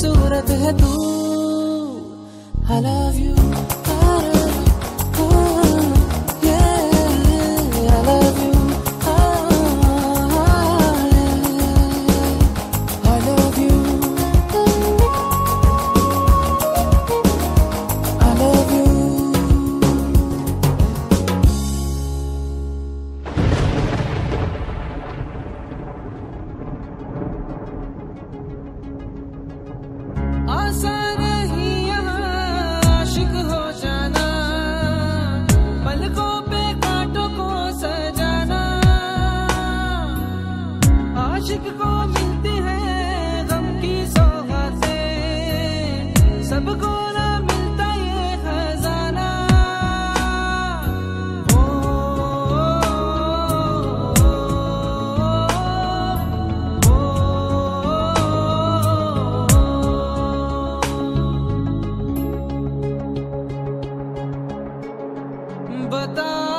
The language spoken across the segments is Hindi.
सूरत है तू। आई लव यू मिलती है गम की ना मिलता खजाना बता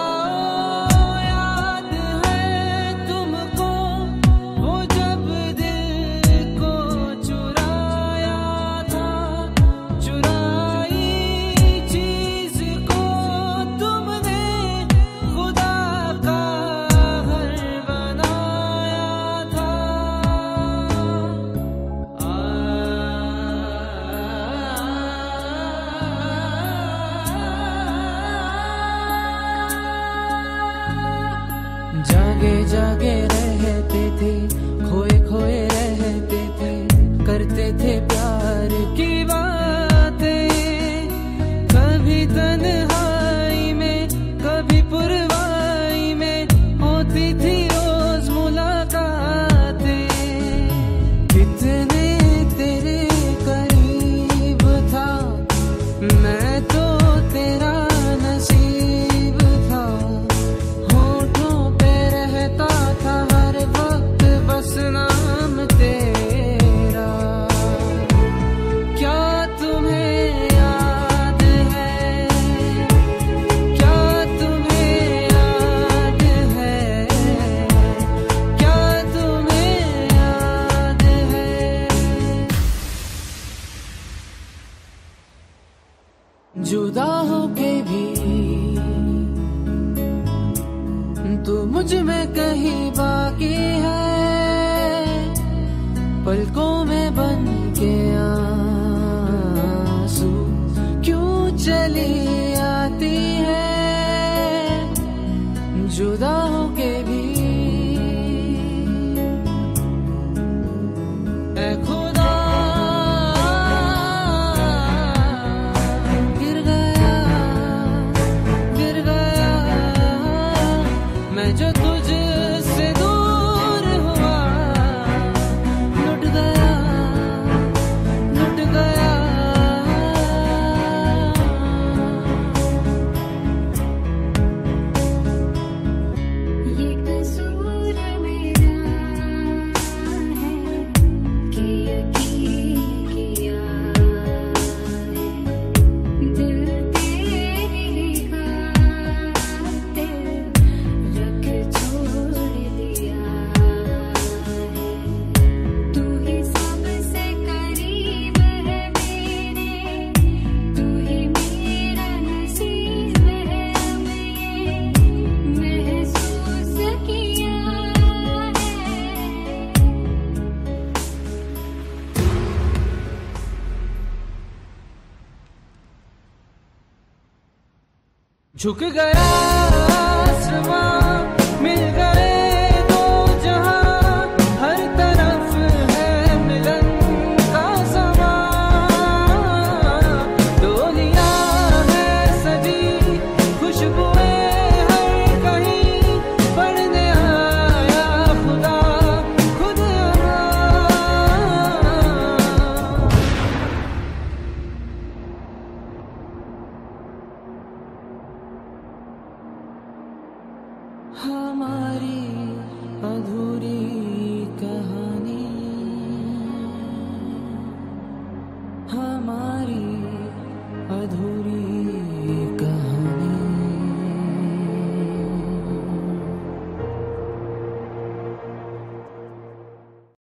जुदा हो के भी। तू मुझमें कहीं बाकी है। पलकों झुक गया आसमां। हमारी अधूरी